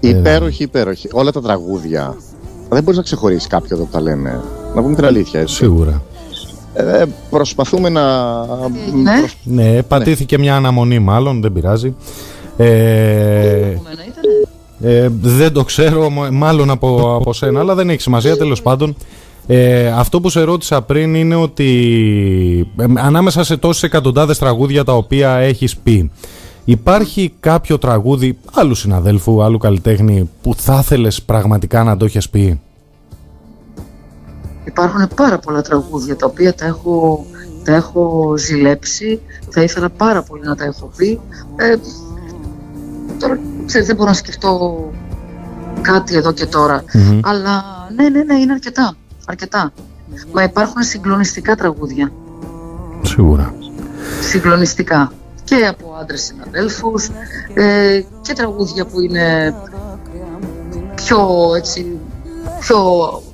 Ε, υπέροχη, υπέροχη. Όλα τα τραγούδια. Δεν μπορείς να ξεχωρίσεις κάποιο εδώ που τα λένε. Να πούμε την αλήθεια, έτσι. Σίγουρα. Ε, προσπαθούμε να. Ναι. Ναι, πατήθηκε μια αναμονή μάλλον, δεν πειράζει. Ε, ε, δεν το ξέρω, μ- μάλλον από, από σένα, αλλά δεν έχει σημασία τέλος πάντων. Ε, αυτό που σε ρώτησα πριν είναι ότι ε, ανάμεσα σε τόσες εκατοντάδες τραγούδια τα οποία έχεις πει υπάρχει κάποιο τραγούδι άλλου συναδέλφου, άλλου καλλιτέχνη που θα ήθελες πραγματικά να το έχεις πει; Υπάρχουν πάρα πολλά τραγούδια τα οποία τα έχω, τα έχω ζηλέψει, θα ήθελα πάρα πολύ να τα έχω πει. Ε, τώρα, ξέρετε, δεν μπορώ να σκεφτώ κάτι εδώ και τώρα. Μμμ. Αλλά ναι, ναι, ναι, είναι αρκετά. Αρκετά. Μα υπάρχουν συγκλονιστικά τραγούδια. Σίγουρα Συγκλονιστικά. Και από άντρες συναδέλφους ε, και τραγούδια που είναι πιο έτσι πιο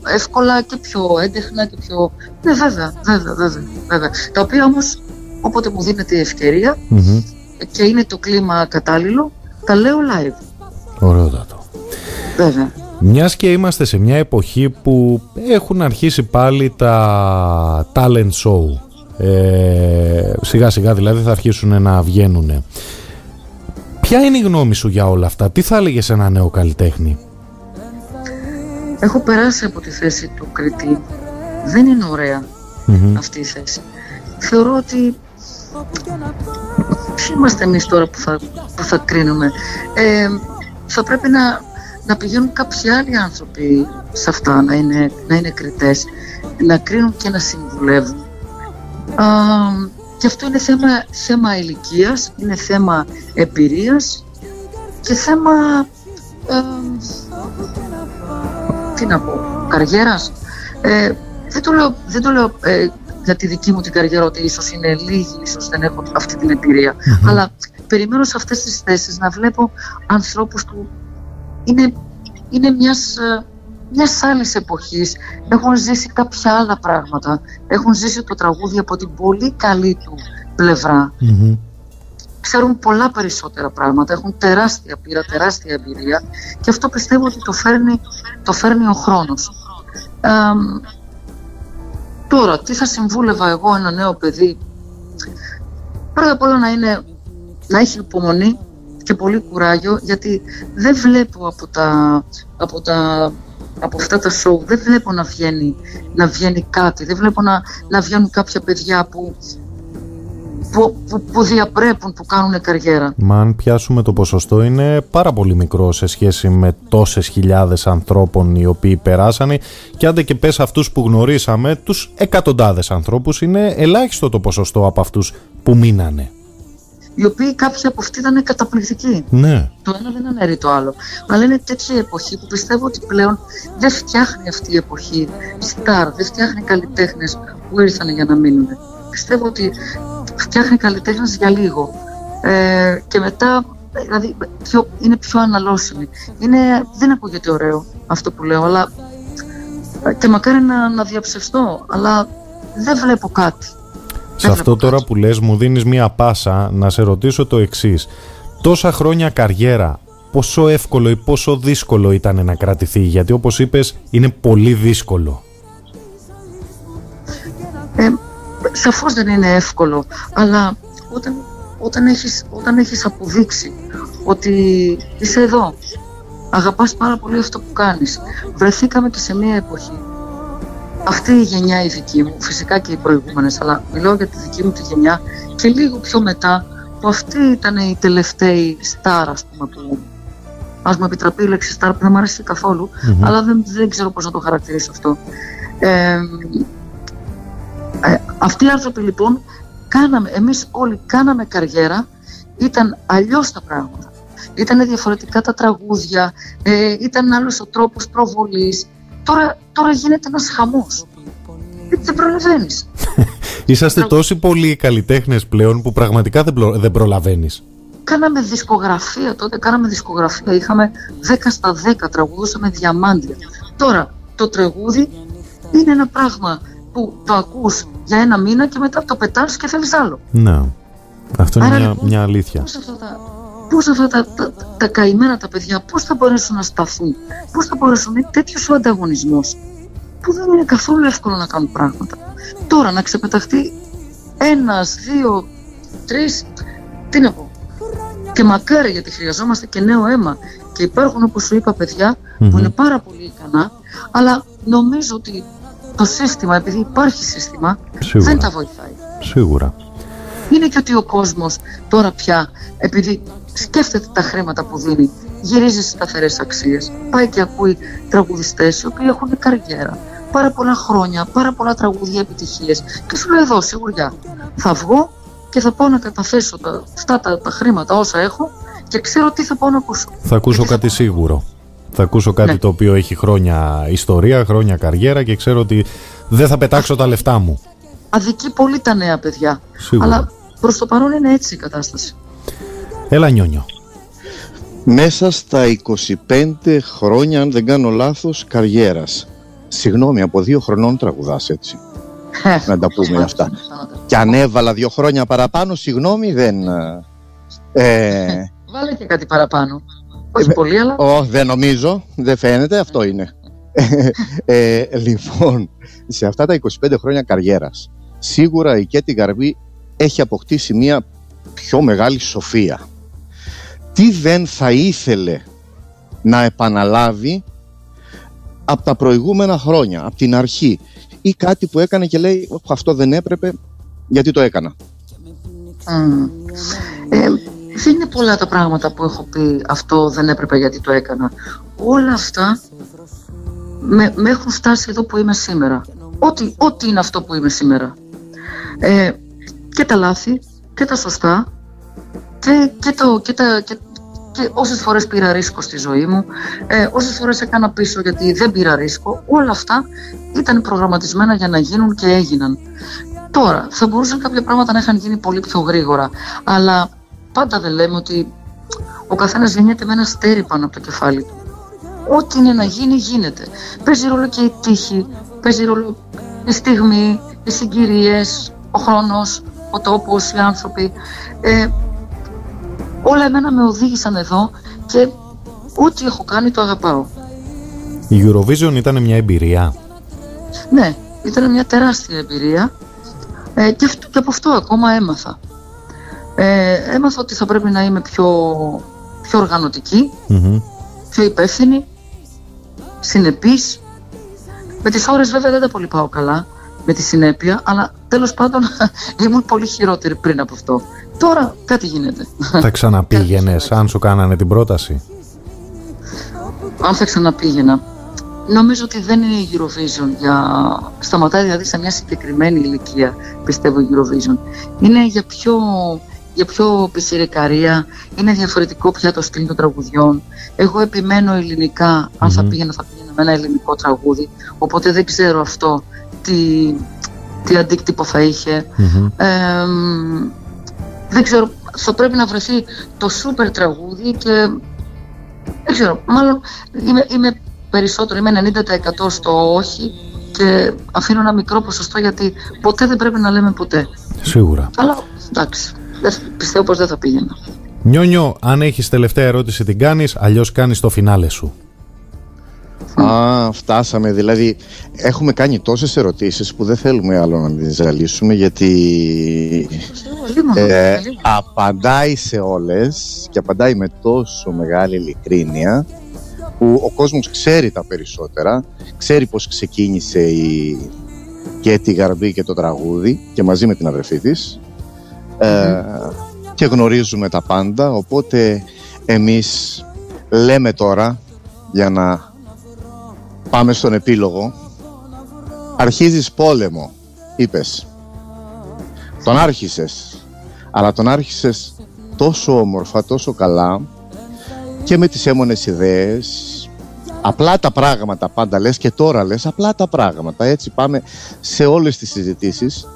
εύκολα και πιο έντεχνα και πιο... Ναι, βέβαια, βέβαια, βέβαια, βέβαια. Τα οποία όμως, όποτε μου δίνεται η ευκαιρία Μμμ. και είναι το κλίμα κατάλληλο, τα λέω live, Ωραιότατο βέβαια. Μιας και είμαστε σε μια εποχή που έχουν αρχίσει πάλι τα talent show ε, Σιγά σιγά δηλαδή θα αρχίσουν να βγαίνουν Ποια είναι η γνώμη σου για όλα αυτά, τι θα έλεγε σε ένα νέο καλλιτέχνη; Έχω περάσει από τη θέση του κριτή. Δεν είναι ωραία Μμμ. αυτή η θέση. Θεωρώ ότι ποιοι είμαστε εμείς τώρα που θα, που θα κρίνουμε. Ε, θα πρέπει να, να πηγαίνουν κάποιοι άλλοι άνθρωποι σε αυτά, να είναι, να είναι κριτές, να κρίνουν και να συμβουλεύουν. Α, και αυτό είναι θέμα, θέμα ηλικίας, είναι θέμα εμπειρίας και θέμα ε, τι να πω, καριέρας. Ε, δεν το λέω, δεν το λέω ε, για τη δική μου την καριέρα ότι ίσως είναι λίγη, ίσως δεν έχω αυτή την εμπειρία. Αλλά περιμένω σε αυτές τις θέσεις να βλέπω ανθρώπους που είναι, είναι μιας, ε, μιας άλλης εποχής, έχουν ζήσει κάποια άλλα πράγματα, έχουν ζήσει το τραγούδι από την πολύ καλή του πλευρά Μμμ. ξέρουν πολλά περισσότερα πράγματα, έχουν τεράστια πείρα, τεράστια εμπειρία και αυτό πιστεύω ότι το φέρνει, το φέρνει ο χρόνος. Ε, τώρα, τι θα συμβούλευα εγώ ένα νέο παιδί; Πρώτα απ' όλα να, είναι, να έχει υπομονή και πολύ κουράγιο γιατί δεν βλέπω από, τα, από, τα, από αυτά τα show, δεν βλέπω να βγαίνει, να βγαίνει κάτι, δεν βλέπω να, να βγαίνουν κάποια παιδιά που που, που, που διαπρέπουν, που κάνουν καριέρα. Μα αν πιάσουμε το ποσοστό είναι πάρα πολύ μικρό σε σχέση με τόσες χιλιάδες ανθρώπων οι οποίοι περάσανε και άντε και πες αυτούς που γνωρίσαμε, τους εκατοντάδες ανθρώπους είναι ελάχιστο το ποσοστό από αυτούς που μείνανε. Οι οποίοι κάποιοι από αυτοί ήταν καταπληκτικοί. Ναι. Το ένα δεν αναιρεί το άλλο. Αλλά είναι τέτοια εποχή που πιστεύω ότι πλέον δεν φτιάχνει αυτή η εποχή στάρ, δεν φτιάχνει καλλιτέχνες που ήρθαν για να μείνουν. Πιστεύω ότι φτιάχνει καλλιτέχνες για λίγο. Ε, και μετά δηλαδή, πιο, είναι πιο αναλώσιμη. Είναι, δεν ακούγεται ωραίο αυτό που λέω, αλλά και μακάρι να, να διαψευστώ, αλλά δεν βλέπω κάτι. Σε αυτό τώρα που λες μου δίνεις μία πάσα να σε ρωτήσω το εξής. Τόσα χρόνια καριέρα, πόσο εύκολο ή πόσο δύσκολο ήταν να κρατηθεί, γιατί όπως είπες είναι πολύ δύσκολο. Ε, σαφώς δεν είναι εύκολο, αλλά όταν, όταν, έχεις, όταν έχεις αποδείξει ότι είσαι εδώ, αγαπάς πάρα πολύ αυτό που κάνεις, βρεθήκαμε και σε μια εποχή. Αυτή η γενιά η δική μου, φυσικά και οι προηγούμενες, αλλά μιλώ για τη δική μου τη γενιά και λίγο πιο μετά, που αυτή ήταν η τελευταία στάρ, ας πούμε, που ας μου επιτραπεί η λέξη στάρ που δεν μου αρέσει καθόλου, Μμμ. αλλά δεν, δεν ξέρω πώς να το χαρακτηρίσω αυτό. Ε, ε, αυτοί οι άνθρωποι λοιπόν, κάναμε, εμείς όλοι κάναμε καριέρα, ήταν αλλιώς τα πράγματα. ήταν διαφορετικά τα τραγούδια, ε, ήταν άλλος ο τρόπος προβολής. Τώρα, τώρα γίνεται ένας χαμός. Δεν προλαβαίνεις. Είσαστε τόσοι πολλοί καλλιτέχνες πλέον που πραγματικά δεν, προ... δεν προλαβαίνεις. Κάναμε δισκογραφία τότε, κάναμε δισκογραφία. Είχαμε 10 στα 10, τραγουδούσαμε διαμάντια. Τώρα το τραγούδι είναι ένα πράγμα που το ακούς για ένα μήνα και μετά το πετάς και θέλεις άλλο. Ναι, αυτό είναι μια, λοιπόν, μια αλήθεια. Πώς αυτά, τα, πώς αυτά τα, τα, τα, καημένα τα παιδιά, πώς θα μπορέσουν να σταθούν, πώς θα μπορέσουν, είναι τέτοιος ο ανταγωνισμός που δεν είναι καθόλου εύκολο να κάνουν πράγματα. Τώρα να ξεπεταχτεί ένας, δύο, τρεις, τι να πω. Και μακάρι γιατί χρειαζόμαστε και νέο αίμα. Και υπάρχουν όπως σου είπα που είναι πάρα πολύ ικανά, αλλά νομίζω ότι το σύστημα, επειδή υπάρχει σύστημα, δεν τα βοηθάει. Σίγουρα. Είναι και ότι ο κόσμος τώρα πια, επειδή σκέφτεται τα χρήματα που δίνει, γυρίζει στι σταθερές αξίες. Πάει και ακούει τραγουδιστές οι οποίοι έχουν καριέρα, πάρα πολλά χρόνια, πάρα πολλά τραγούδια επιτυχίες. Και σου λέει εδώ, σιγουριά, θα βγω και θα πάω να καταθέσω τα, αυτά τα, τα χρήματα όσα έχω και ξέρω τι θα πάω να ακούσω. Θα ακούσω κάτι σίγουρο. Θα ακούσω κάτι ναι. το οποίο έχει χρόνια ιστορία, χρόνια καριέρα και ξέρω ότι δεν θα πετάξω τα λεφτά μου. Αδικεί πολύ τα νέα παιδιά. Σίγουρα. Αλλά προς το παρόν είναι έτσι η κατάσταση. Έλα νιόνιο. Μέσα στα 25 χρόνια, αν δεν κάνω λάθος, καριέρας. Συγγνώμη, από δύο χρονών τραγουδάς έτσι. να τα πούμε αυτά. Και αν έβαλα δύο χρόνια παραπάνω, συγγνώμη, δεν... Ε... Βάλε και κάτι παραπάνω. Όχι πολύ, αλλά... Όχι, δεν νομίζω, δεν φαίνεται, αυτό είναι. ε, λοιπόν, σε αυτά τα 25 χρόνια καριέρας, σίγουρα η Κέτη Γαρβή έχει αποκτήσει μια πιο μεγάλη σοφία. Τι δεν θα ήθελε να επαναλάβει από τα προηγούμενα χρόνια, από την αρχή ή κάτι που έκανε και λέει αυτό δεν έπρεπε γιατί το έκανα. Ε, δεν είναι πολλά τα πράγματα που έχω πει αυτό δεν έπρεπε γιατί το έκανα. Όλα αυτά με, με έχουν φτάσει εδώ που είμαι σήμερα. Ό,τι, ό,τι είναι αυτό που είμαι σήμερα. Ε, και τα λάθη και τα σωστά και, και, το, και, τα, και, και όσες φορές πήρα ρίσκο στη ζωή μου, ε, όσες φορές έκανα πίσω γιατί δεν πήρα ρίσκο, όλα αυτά ήταν προγραμματισμένα για να γίνουν και έγιναν. Τώρα, θα μπορούσαν κάποια πράγματα να είχαν γίνει πολύ πιο γρήγορα, αλλά πάντα δεν λέμε ότι ο καθένας γεννιέται με ένα στέρι πάνω από το κεφάλι του. Ό,τι είναι να γίνει, γίνεται. Παίζει ρόλο και η τύχη, παίζει ρόλο η στιγμή, οι συγκυρίες, ο χρόνος, ο τόπος, οι άνθρωποι. Ε, όλα εμένα με οδήγησαν εδώ και ό,τι έχω κάνει το αγαπάω. Η Eurovision ήταν μια εμπειρία. Ναι, ήταν μια τεράστια εμπειρία ε, και, και από αυτό ακόμα έμαθα. Ε, έμαθα ότι θα πρέπει να είμαι πιο, πιο οργανωτικη πιο υπεύθυνη, συνεπής. Με τις ώρες βέβαια δεν τα πολύ πάω καλά, με τη συνέπεια, αλλά τέλος πάντων ήμουν πολύ χειρότερη πριν από αυτό. Τώρα κάτι γίνεται. Θα ξαναπήγαινες αν σου κάνανε την πρόταση; Αν θα ξαναπήγαινα. Νομίζω ότι δεν είναι η Eurovision για... Σταματάει δηλαδή σε μια συγκεκριμένη ηλικία, πιστεύω η Eurovision. Είναι για πιο, για πιο πισιρικαρία, είναι διαφορετικό πια το στυλ των τραγουδιών. Εγώ επιμένω ελληνικά, αν θα πήγαινα θα πήγαινα με ένα ελληνικό τραγούδι, οπότε δεν ξέρω αυτό τι, τι αντίκτυπο θα είχε. δεν ξέρω, θα πρέπει να βρεθεί το σούπερ τραγούδι και δεν ξέρω, μάλλον είμαι, είμαι περισσότερο, είμαι 90% στο όχι και αφήνω ένα μικρό ποσοστό γιατί ποτέ δεν πρέπει να λέμε ποτέ. Σίγουρα. Αλλά εντάξει, πιστεύω πως δεν θα πήγαινα. Νιόνιο, αν έχεις τελευταία ερώτηση την κάνεις, αλλιώς κάνεις το φινάλε σου. Α, φτάσαμε. Δηλαδή, έχουμε κάνει τόσες ερωτήσεις που δεν θέλουμε άλλο να τις ζαλίσουμε γιατί ε, απαντάει σε όλες και απαντάει με τόσο μεγάλη ειλικρίνεια που ο κόσμος ξέρει τα περισσότερα, ξέρει πώς ξεκίνησε η και τη Γαρμπή και το τραγούδι και μαζί με την αδερφή της ε, και γνωρίζουμε τα πάντα οπότε εμείς λέμε τώρα για να Πάμε στον επίλογο. Αρχίζεις πόλεμο, είπες. Τον άρχισες. Αλλά τον άρχισες τόσο όμορφα, τόσο καλά, και με τις έμονες ιδέες απλά τα πράγματα πάντα λες και τώρα λες απλά τα πράγματα έτσι πάμε σε όλες τις συζητήσεις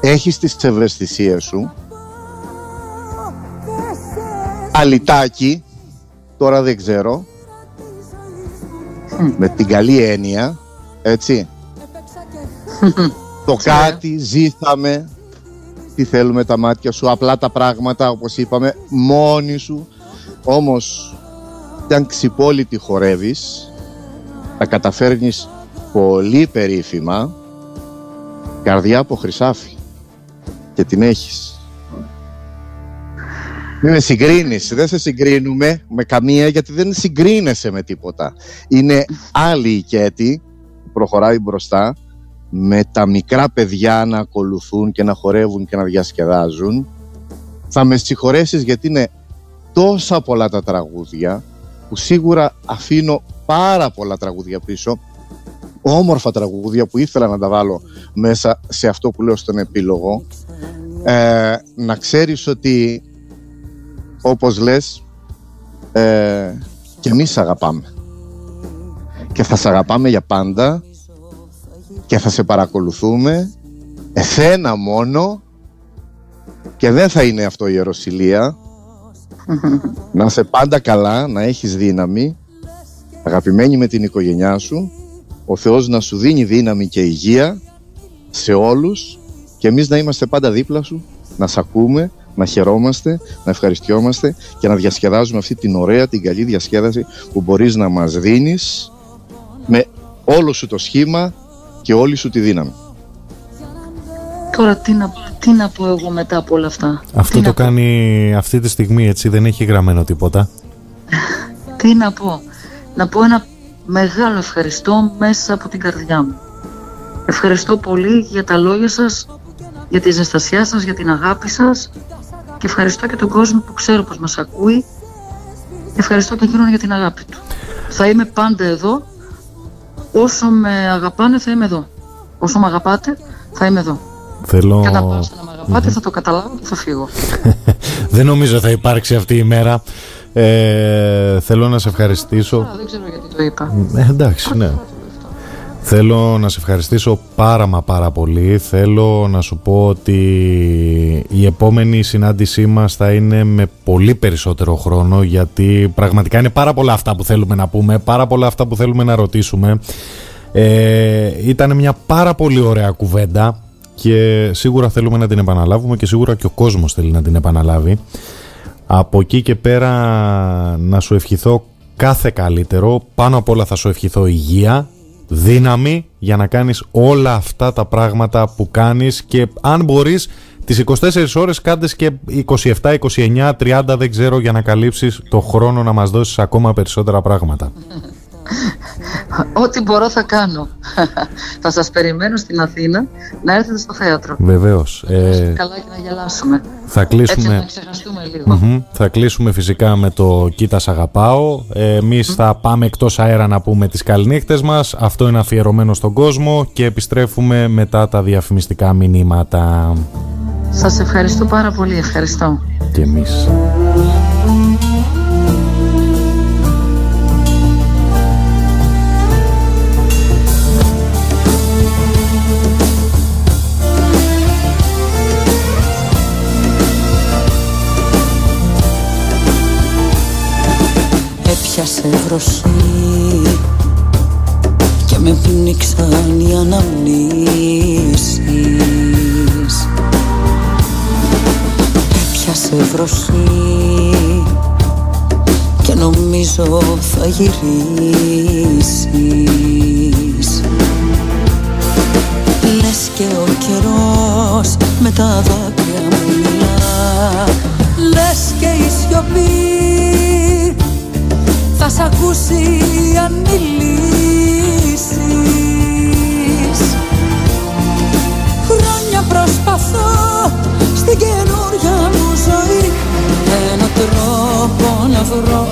έχεις τις ευαισθησίες σου. Αλιτάκι τώρα δεν ξέρω. Με την καλή έννοια έτσι. Το κάτι ζήσαμε τι θέλουμε τα μάτια σου απλά τα πράγματα όπως είπαμε μόνοι σου. Όμως αν ξυπόλυτη χορεύεις θα καταφέρνεις πολύ περίφημα. Καρδιά από χρυσάφι και την έχεις. Μην με συγκρίνεις, δεν σε συγκρίνουμε με καμία γιατί δεν συγκρίνεσαι με τίποτα. Είναι άλλη η Κέτη που προχωράει μπροστά με τα μικρά παιδιά να ακολουθούν και να χορεύουν και να διασκεδάζουν. Θα με συγχωρέσεις γιατί είναι τόσα πολλά τα τραγούδια που σίγουρα αφήνω πάρα πολλά τραγούδια πίσω όμορφα τραγούδια που ήθελα να τα βάλω μέσα σε αυτό που λέω στον επίλογο ε, να ξέρεις ότι όπως λες ε, και εμείς αγαπάμε. Και θα σε αγαπάμε για πάντα και θα σε παρακολουθούμε εσένα μόνο και δεν θα είναι αυτό η ιεροσιλία. Να είσαι πάντα καλά, να έχεις δύναμη, αγαπημένη με την οικογένειά σου, ο Θεός να σου δίνει δύναμη και υγεία σε όλους και εμείς να είμαστε πάντα δίπλα σου, να σ' ακούμε, να χαιρόμαστε, να ευχαριστιόμαστε και να διασκεδάζουμε αυτή την ωραία, την καλή διασκέδαση που μπορείς να μας δίνεις με όλο σου το σχήμα και όλη σου τη δύναμη. Τώρα τι να, τι να πω εγώ μετά από όλα αυτά; Αυτό το κάνει αυτή τη στιγμή έτσι, δεν έχει γραμμένο τίποτα. τι να πω; Να πω ένα μεγάλο ευχαριστώ μέσα από την καρδιά μου. Ευχαριστώ πολύ για τα λόγια σας, για τη ζεστασιά σας, για την αγάπη σας και ευχαριστώ και τον κόσμο που ξέρω πως μας ακούει. Ευχαριστώ και εκείνον για την αγάπη του. Θα είμαι πάντα εδώ. Όσο με αγαπάνε θα είμαι εδώ. Όσο με αγαπάτε θα είμαι εδώ. Θέλω... Κατά πάσα να με αγαπάτε, θα το καταλάβω και θα φύγω. δεν νομίζω θα υπάρξει αυτή η μέρα. Ε, θέλω να σε ευχαριστήσω. Α, δεν ξέρω γιατί το είπα. Ε, εντάξει, ναι. Θέλω να σε ευχαριστήσω πάρα μα πάρα πολύ. Θέλω να σου πω ότι η επόμενη συνάντησή μας θα είναι με πολύ περισσότερο χρόνο γιατί πραγματικά είναι πάρα πολλά αυτά που θέλουμε να πούμε, πάρα πολλά αυτά που θέλουμε να ρωτήσουμε. Ε, ήταν μια πάρα πολύ ωραία κουβέντα και σίγουρα θέλουμε να την επαναλάβουμε και σίγουρα και ο κόσμος θέλει να την επαναλάβει. Από εκεί και πέρα να σου ευχηθώ κάθε καλύτερο, πάνω απ' όλα θα σου ευχηθώ υγεία, δύναμη για να κάνεις όλα αυτά τα πράγματα που κάνεις και αν μπορείς τις 24 ώρες κάντε και 27, 29, 30 δεν ξέρω για να καλύψεις το χρόνο να μας δώσεις ακόμα περισσότερα πράγματα. Ό,τι μπορώ θα κάνω. θα σας περιμένω στην Αθήνα να έρθετε στο θέατρο. Βεβαίως. Ε, καλά και να γελάσουμε. Θα κλείσουμε... Έτσι να ξεχαστούμε λίγο. Θα κλείσουμε φυσικά με το «Κοίτα σ' αγαπάω». Εμείς θα πάμε εκτός αέρα να πούμε τις καληνύχτες μας. Αυτό είναι αφιερωμένο στον κόσμο και επιστρέφουμε μετά τα διαφημιστικά μηνύματα. Σας ευχαριστώ πάρα πολύ. Ευχαριστώ. Και εμείς. Έπιασε βροχή και με πνίξαν οι αναμνήσεις. Έπιασε βροχή και νομίζω θα γυρίσεις. Λες και ο καιρός με τα δάκρυα μου μιλά. Λες και η σιωπή θα σ' ακούσει αν μιλήσεις. Χρόνια προσπαθώ στην καινούρια μου ζωή. Ένα τρόπο να βρω,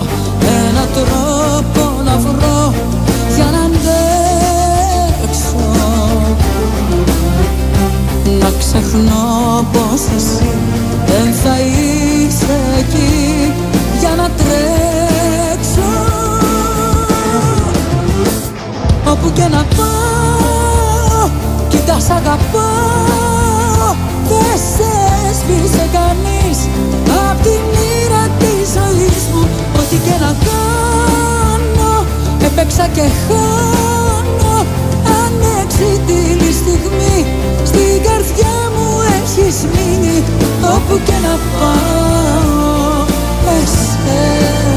ένα τρόπο να βρω για να αντέξω. Να ξεχνώ πως εσύ δεν θα είσαι εκεί για να τρέξω Που και να πάω, κοίτα σ' αγαπάω. Δεν σε έσβησε κανείς Απ' τη μοίρα της ζωής μου. Ό,τι και να κάνω, έπαιξα και χάνω. Ανεξιτήλη στιγμή Στην καρδιά μου έχεις μείνει. Όπου και να πάω, εσένα